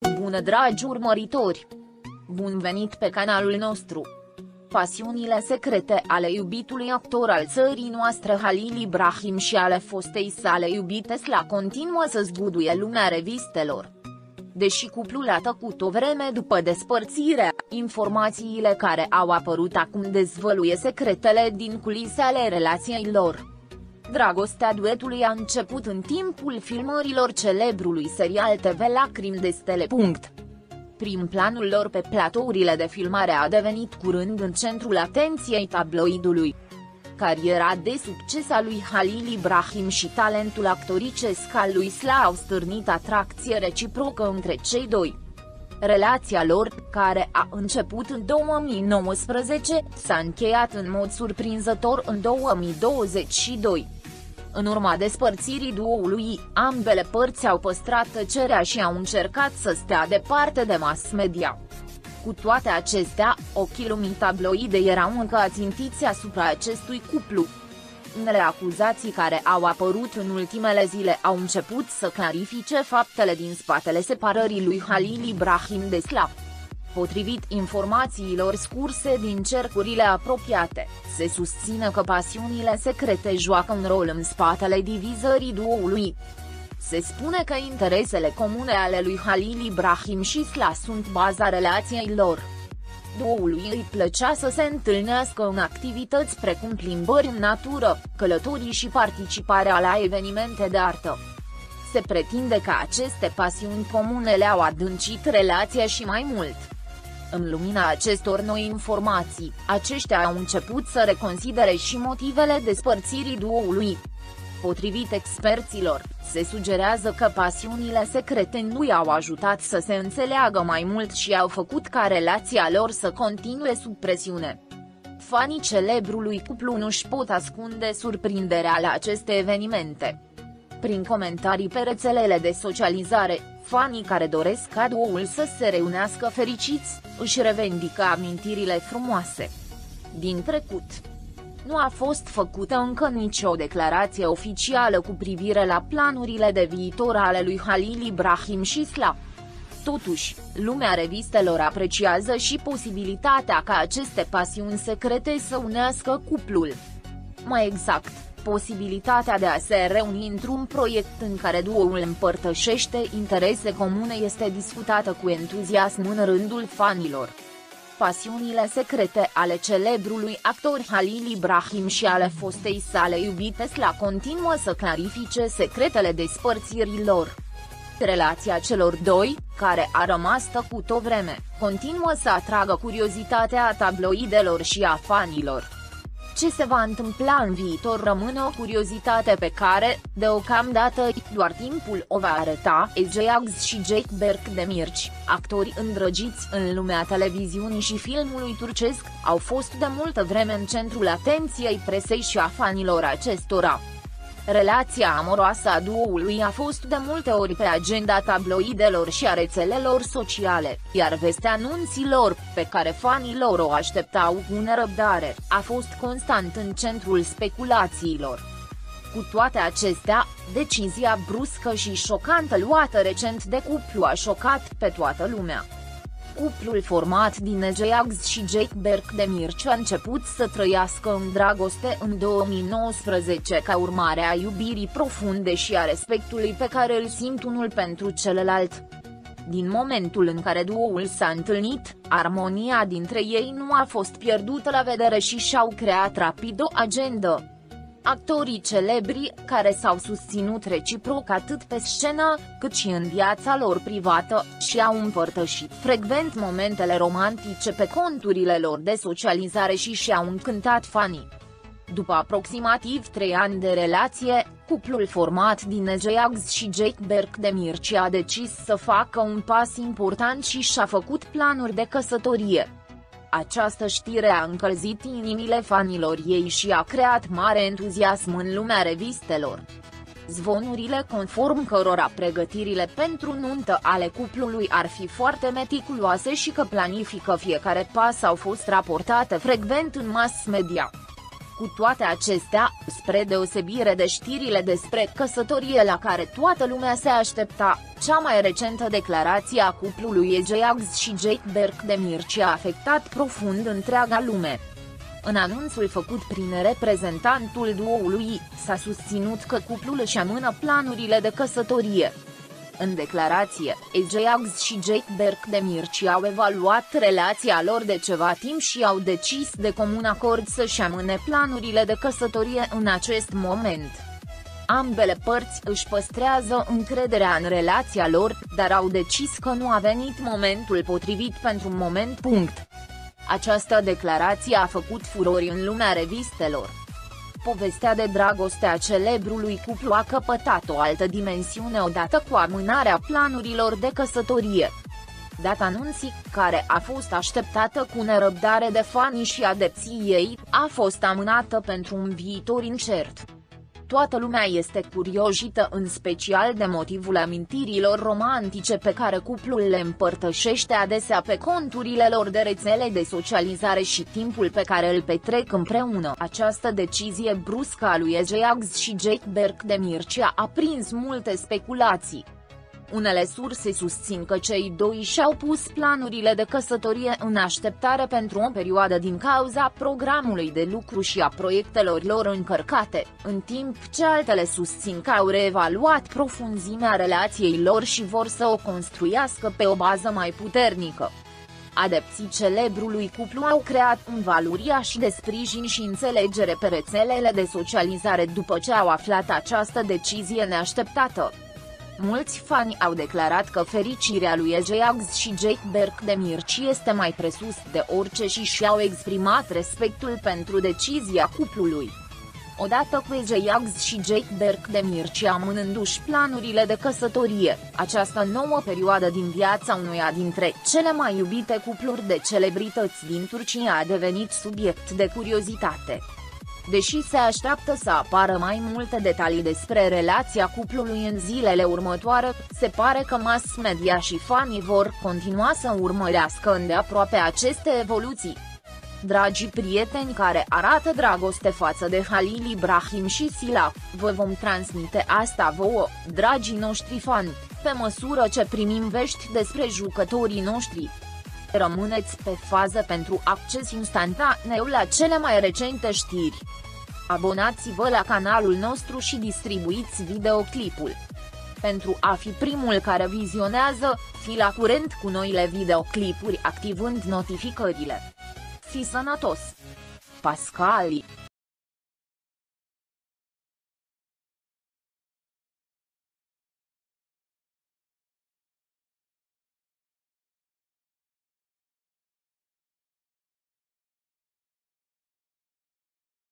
Bună dragi urmăritori! Bun venit pe canalul nostru! Pasiunile secrete ale iubitului actor al țării noastre Halil Ibrahim și ale fostei sale iubite Sla continuă să zguduie lumea revistelor. Deși cuplul a tăcut o vreme după despărțire, informațiile care au apărut acum dezvăluie secretele din culise ale relației lor. Dragostea duetului a început în timpul filmărilor celebrului serial TV Lacrimi de Stele. Prim planul lor pe platourile de filmare a devenit curând în centrul atenției tabloidului. Cariera de succes a lui Halil Ibrahim și talentul actoricesc al lui Sla au stârnit atracție reciprocă între cei doi. Relația lor, care a început în 2019, s-a încheiat în mod surprinzător în 2022. În urma despărțirii duoului, ambele părți au păstrat tăcerea și au încercat să stea departe de mass media. Cu toate acestea, ochii lumii tabloide erau încă ațintiți asupra acestui cuplu. Unele acuzații care au apărut în ultimele zile au început să clarifice faptele din spatele separării lui Halil Ibrahim de Slav. Potrivit informațiilor scurse din cercurile apropiate, se susține că pasiunile secrete joacă un rol în spatele divizării duoului. Se spune că interesele comune ale lui Halil Ibrahim și Sla sunt baza relației lor. Duoului îi plăcea să se întâlnească în activități precum plimbări în natură, călătorii și participarea la evenimente de artă. Se pretinde că aceste pasiuni comune le-au adâncit relația și mai mult. În lumina acestor noi informații, aceștia au început să reconsidere și motivele despărțirii duoului. Potrivit experților, se sugerează că pasiunile secrete nu i-au ajutat să se înțeleagă mai mult și au făcut ca relația lor să continue sub presiune. Fanii celebrului cuplu nu-și pot ascunde surprinderea la aceste evenimente. Prin comentarii pe rețelele de socializare, fanii care doresc ca duoul să se reunească fericiți, își revendică amintirile frumoase din trecut. Nu a fost făcută încă nicio declarație oficială cu privire la planurile de viitor ale lui Halil Ibrahim și Sla. Totuși, lumea revistelor apreciază și posibilitatea ca aceste pasiuni secrete să unească cuplul. Mai exact, posibilitatea de a se reuni într-un proiect în care duoul împărtășește interese comune este discutată cu entuziasm în rândul fanilor. Pasiunile secrete ale celebrului actor Halil Ibrahim și ale fostei sale iubite la continuă să clarifice secretele despărțirii lor. Relația celor doi, care a rămas tăcut o vreme, continuă să atragă curiozitatea tabloidelor și a fanilor. Ce se va întâmpla în viitor rămâne o curiozitate pe care, deocamdată, doar timpul o va arăta. Ajax și Jake Berk de Mirci, actori îndrăgiți în lumea televiziunii și filmului turcesc, au fost de multă vreme în centrul atenției presei și a fanilor acestora. Relația amoroasă a duoului a fost de multe ori pe agenda tabloidelor și a rețelelor sociale, iar vestea anunților, pe care fanii lor o așteptau cu nerăbdare, a fost constant în centrul speculațiilor. Cu toate acestea, decizia bruscă și șocantă luată recent de cuplu a șocat pe toată lumea. Cuplul format din Ajax și Jake Berk de Mircea a început să trăiască în dragoste în 2019 ca urmare a iubirii profunde și a respectului pe care îl simt unul pentru celălalt. Din momentul în care duoul s-a întâlnit, armonia dintre ei nu a fost pierdută la vedere și și-au creat rapid o agendă actorii celebri, care s-au susținut reciproc atât pe scenă, cât și în viața lor privată, și au împărtășit frecvent momentele romantice pe conturile lor de socializare și și-au încântat fanii. După aproximativ trei ani de relație, cuplul format din Ajax și Jake Berk de Mircea a decis să facă un pas important și și-a făcut planuri de căsătorie. Această știre a încălzit inimile fanilor ei și a creat mare entuziasm în lumea revistelor. Zvonurile conform cărora pregătirile pentru nuntă ale cuplului ar fi foarte meticuloase și că planifică fiecare pas au fost raportate frecvent în mass media. Cu toate acestea, spre deosebire de știrile despre căsătorie la care toată lumea se aștepta, Cea mai recentă declarație a cuplului Ajax și Jake Berg de Mircea a afectat profund întreaga lume. În anunțul făcut prin reprezentantul duoului, s-a susținut că cuplul își amână planurile de căsătorie. În declarație, Ajax și Jake Berg de Mircea au evaluat relația lor de ceva timp și au decis de comun acord să-și amâne planurile de căsătorie în acest moment. Ambele părți își păstrează încrederea în relația lor, dar au decis că nu a venit momentul potrivit pentru un moment. Punct. Această declarație a făcut furori în lumea revistelor. Povestea de dragoste a celebrului cuplu a căpătat o altă dimensiune odată cu amânarea planurilor de căsătorie. Data anunții, care a fost așteptată cu nerăbdare de fanii și adepții ei, a fost amânată pentru un viitor incert. Toată lumea este curiozită în special de motivul amintirilor romantice pe care cuplul le împărtășește adesea pe conturile lor de rețele de socializare și timpul pe care îl petrec împreună. Această decizie bruscă a lui Ajax și Jake Berg de Mircea a prins multe speculații. Unele surse susțin că cei doi și-au pus planurile de căsătorie în așteptare pentru o perioadă din cauza programului de lucru și a proiectelor lor încărcate, în timp ce altele susțin că au reevaluat profunzimea relației lor și vor să o construiască pe o bază mai puternică. Adepții celebrului cuplu au creat un val uriaș de sprijin și înțelegere pe rețelele de socializare după ce au aflat această decizie neașteptată. Mulți fani au declarat că fericirea lui Ajax și Jake Berg de Mirci este mai presus de orice și și-au exprimat respectul pentru decizia cuplului. Odată cu Ajax și Jake Berg de Mirci amânându-și planurile de căsătorie, această nouă perioadă din viața unuia dintre cele mai iubite cupluri de celebrități din Turcia a devenit subiect de curiozitate. Deși se așteaptă să apară mai multe detalii despre relația cuplului în zilele următoare, se pare că mass media și fanii vor continua să urmărească îndeaproape aceste evoluții. Dragii prieteni care arată dragoste față de Halil Ibrahim și Sila, vă vom transmite asta vouă, dragii noștri fani, pe măsură ce primim vești despre jucătorii noștri. Rămâneți pe fază pentru acces instantaneu la cele mai recente știri. Abonați-vă la canalul nostru și distribuiți videoclipul. Pentru a fi primul care vizionează, fi la curent cu noile videoclipuri activând notificările. Fi sănătos! Pascali